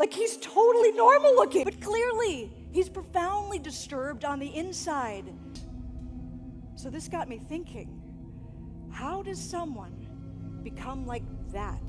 Like he's totally normal looking, but clearly he's profoundly disturbed on the inside. So this got me thinking how does someone become like that?